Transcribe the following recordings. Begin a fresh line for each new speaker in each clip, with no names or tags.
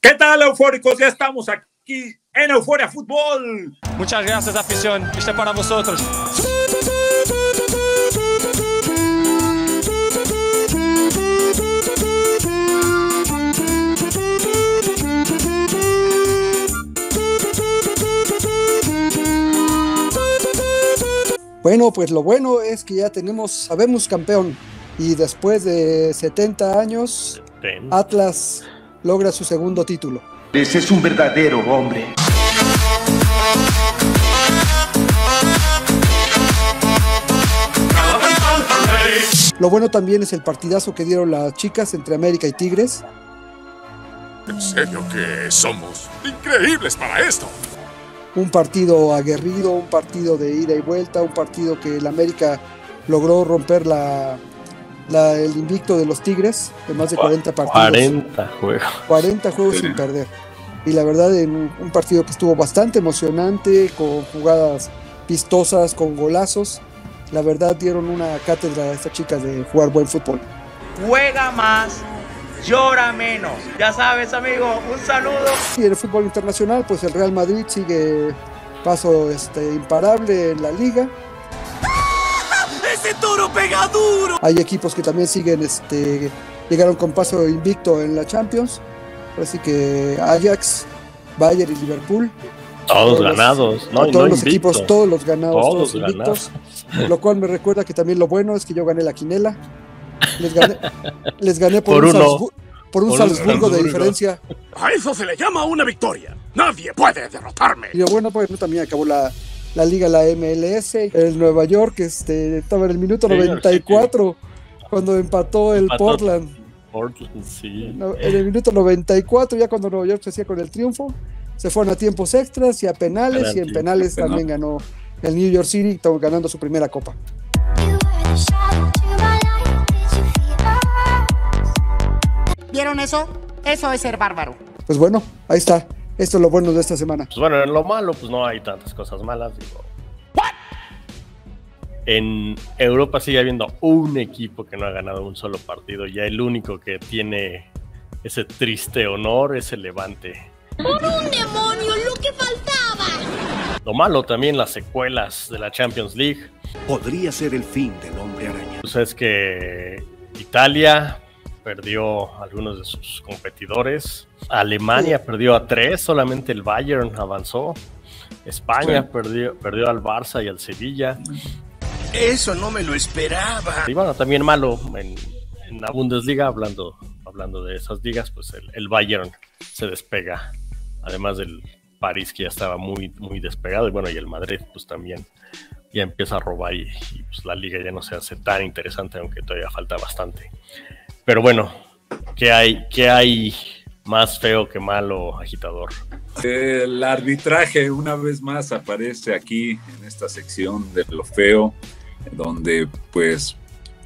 ¿Qué tal, eufóricos? Ya estamos aquí en Euforia Fútbol.
Muchas gracias, afición. Este para vosotros.
Bueno, pues lo bueno es que ya tenemos, sabemos campeón. Y después de 70 años, Atlas logra su segundo título.
Ese es un verdadero hombre.
Lo bueno también es el partidazo que dieron las chicas entre América y Tigres.
¿En serio que somos increíbles para esto?
Un partido aguerrido, un partido de ida y vuelta, un partido que el América logró romper la, el invicto de los Tigres de más de 40 partidos.
40 juegos.
40 juegos sin perder. Y la verdad, en un partido que estuvo bastante emocionante, con jugadas vistosas, con golazos. La verdad, dieron una cátedra a estas chicas de jugar buen fútbol.
Juega más, llora menos. Ya sabes, amigo, un saludo.
Y en el fútbol internacional, pues el Real Madrid sigue paso este, imparable en la liga
¡Ese toro pega duro!
Hay equipos que también siguen, este, llegaron con paso invicto en la Champions. Así que Ajax, Bayern y Liverpool.
Todos, ganados, no,
todos los equipos, todos los ganados, todos, invictos. Lo cual me recuerda que también lo bueno es que yo gané la quinela. Les gané, les gané por, un, por un Salzburgo de diferencia.
A eso se le llama una victoria. Nadie puede derrotarme.
Y lo bueno, pues también acabó la, la liga, la MLS, el Nueva York, este, estaba en el minuto 94 cuando empató el Portland.
Portland, sí.
En el minuto 94, ya cuando Nueva York se hacía con el triunfo, se fueron a tiempos extras y a penales, y en penales también ganó el New York City, ganando su primera copa.
¿Vieron eso? Eso es ser bárbaro.
Pues bueno, ahí está. Esto es lo bueno de esta semana.
Pues bueno, en lo malo, pues no hay tantas cosas malas. Digo. En Europa sigue habiendo un equipo que no ha ganado un solo partido. Ya el único que tiene ese triste honor es el Levante.
¡Por un demonio! ¡Lo que faltaba!
Lo malo también las secuelas de la Champions League.
Podría ser el fin del hombre araña.
Pues es que Italia perdió a algunos de sus competidores. Alemania perdió a tres, solamente el Bayern avanzó. España perdió, perdió al Barça y al Sevilla.
Eso no me lo esperaba.
Y bueno, también malo en, la Bundesliga, hablando, hablando de esas ligas, pues el, Bayern se despega. Además del París que ya estaba muy, muy despegado. Y bueno, y el Madrid, pues también ya empieza a robar y, y pues la liga ya no se hace tan interesante, aunque todavía falta bastante. Pero bueno, ¿qué hay, qué hay más feo que malo, agitador?
El arbitraje una vez más aparece aquí en esta sección de lo feo, donde pues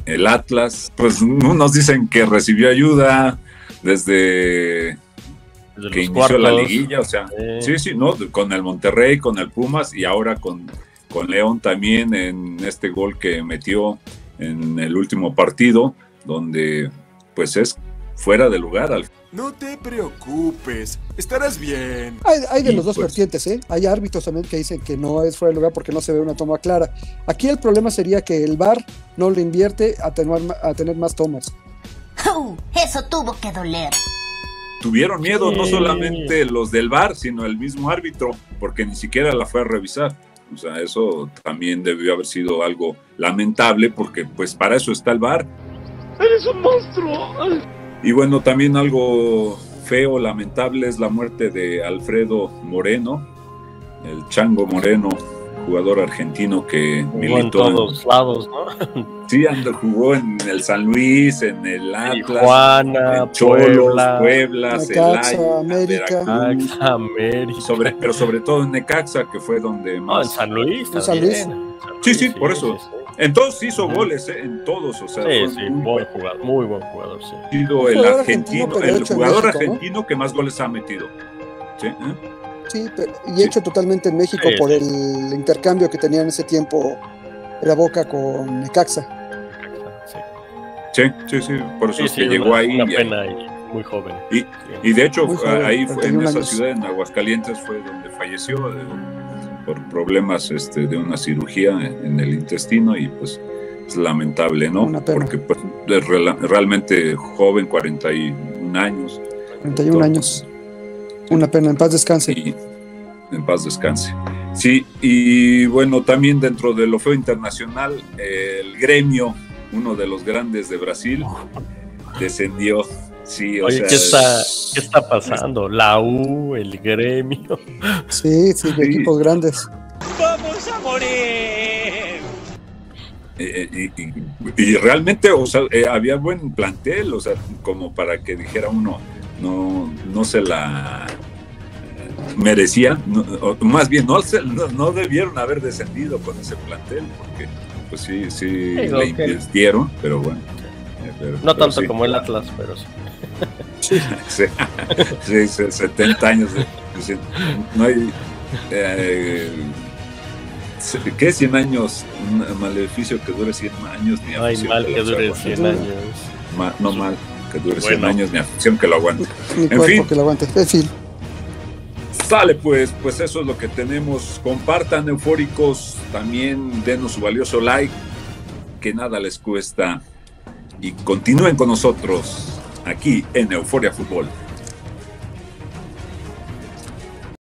el Atlas, pues nos dicen que recibió ayuda desde, que inició la liguilla, o sea, sí, sí, no, con el Monterrey, con el Pumas y ahora con, con León también en este gol que metió en el último partido, donde pues es fuera de lugar. Al...
No te preocupes, estarás bien.
Hay, de los dos pues vertientes, ¿eh? Hay árbitros también que dicen que no es fuera de lugar porque no se ve una toma clara. Aquí el problema sería que el VAR no le invierte a tener, a tener más tomas.
eso tuvo que doler.
Tuvieron miedo no solamente los del VAR, sino el mismo árbitro, porque ni siquiera la fue a revisar. O sea, eso también debió haber sido algo lamentable, porque pues para eso está el VAR
¡Eres un monstruo!
Y bueno, también algo feo, lamentable, es la muerte de Alfredo Moreno, el Chango Moreno, jugador argentino que
militó en todos lados, ¿no?
Sí, ando, jugó en el San Luis, en el Atlas,
Tijuana,
en Cholos, Puebla,
Celaya, América,
América.
Sobre, pero sobre todo en Necaxa, que fue donde más.
No, en San Luis.
En San Luis.
Sí, sí, por eso. En todos hizo goles, ¿eh? en todos, o sea.
Sí, sí, muy buen jugador, muy buen jugador, sí.
Ha sido el argentino, el jugador argentino que más goles ha metido. Sí, ¿eh?
sí y hecho totalmente en México por el intercambio que tenía en ese tiempo la Boca con Necaxa.
Sí, sí, sí, por eso es que llegó ahí.
Una pena muy joven.
Y, y de hecho,
joven,
ahí fue, en
31
esa
años.
ciudad, en Aguascalientes, fue donde falleció de- por problemas este, de una cirugía en el intestino y pues es lamentable, ¿no?
Una pena.
Porque pues, es rela- realmente joven, 41 años.
31 años. Una pena, en paz descanse.
Y en paz descanse. Sí, y bueno, también dentro de lo feo internacional, el gremio, uno de los grandes de Brasil, descendió. Sí, o
Oye,
sea,
¿qué está, ¿qué está pasando? La U, el gremio.
Sí, sí, de equipos grandes.
¡Vamos a morir!
Eh, y, y- y realmente, o sea, eh, había buen plantel, o sea, como para que dijera uno, no, no se la eh, merecía, no- o más bien no, se- no, no debieron haber descendido con ese plantel, porque pues sí, sí
Digo
le invirtieron, pero bueno. Eh, pero-
No
pero
tanto
sí.
como el Atlas, pero sí.
Sí, sí, sí, 70 años. de- no hay. eh, ¿Qué 100 años? Un maleficio que dure 100 años. Ni
No hay
afición
mal
lo
que dure
aguante.
100 años.
Ma- no mal que dure 100
Bueno.
años, ni afición que lo aguante.
Mi
En fin.
que lo aguante. En fin.
Sale pues, pues eso es lo que tenemos. Compartan eufóricos, también denos su valioso like, que nada les cuesta. Y continúen con nosotros aquí en Euforia Fútbol.